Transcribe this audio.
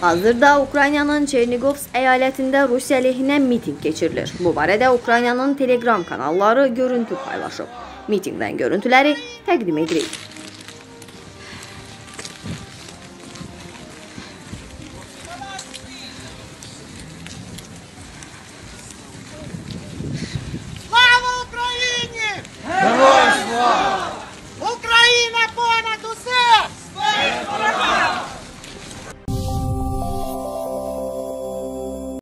Hazırda Ukraynanın Çernigovs əyalətində Rusiya əleyhinə mitinq keçirilir. Bu barədə Ukraynanın Telegram kanalları görüntü paylaşıb. Mitinqdən görüntüləri təqdim edirik.